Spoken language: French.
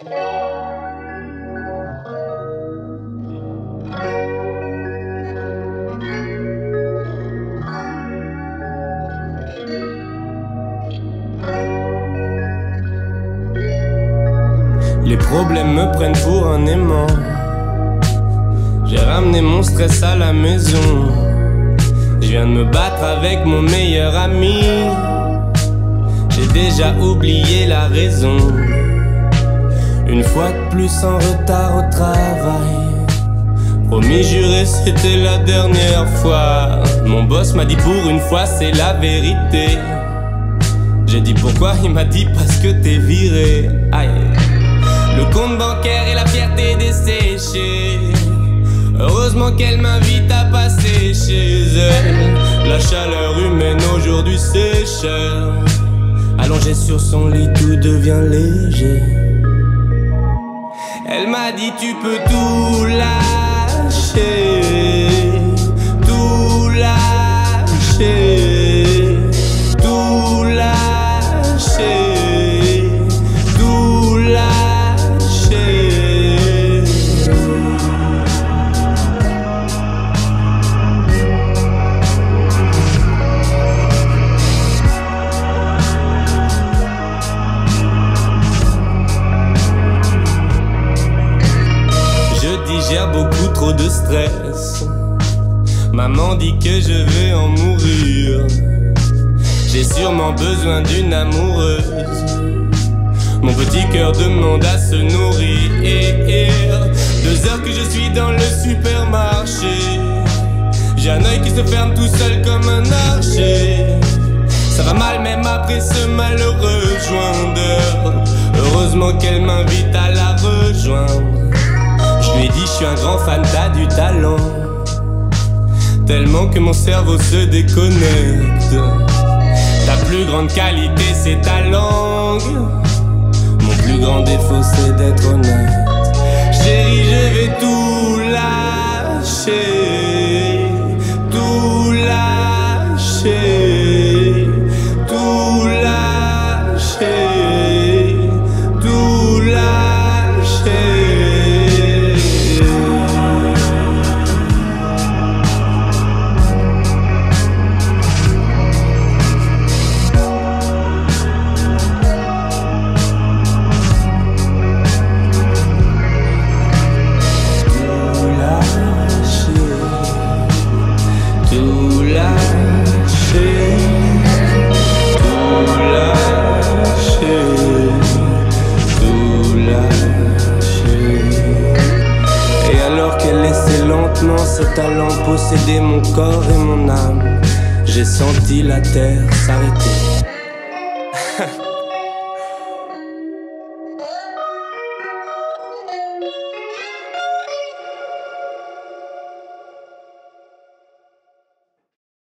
Les problèmes me prennent pour un aimant. J'ai ramené mon stress à la maison. Je viens de me battre avec mon meilleur ami. J'ai déjà oublié la raison. Une fois de plus en retard au travail. Promis juré, c'était la dernière fois. Mon boss m'a dit pour une fois, c'est la vérité. J'ai dit pourquoi, il m'a dit parce que t'es viré. Aïe. Le compte bancaire et la fierté desséchée. Heureusement qu'elle m'invite à passer chez elle. La chaleur humaine aujourd'hui c'est cher. Allongé sur son lit, tout devient léger. Elle m'a dit tu peux tout lâcher, de stress. Maman dit que je vais en mourir. J'ai sûrement besoin d'une amoureuse. Mon petit cœur demande à se nourrir. Deux heures que je suis dans le supermarché. J'ai un œil qui se ferme tout seul comme un archer. Ça va mal même après ce malheureux joindre. Heureusement qu'elle m'invite à la suis un grand fan, t'as du talent. Tellement que mon cerveau se déconnecte. Ta plus grande qualité, c'est ta langue. Mon plus grand défaut, c'est d'être honnête. Chérie, je vais tout lâcher. Laissait lentement ce talent posséder mon corps et mon âme, j'ai senti la terre s'arrêter.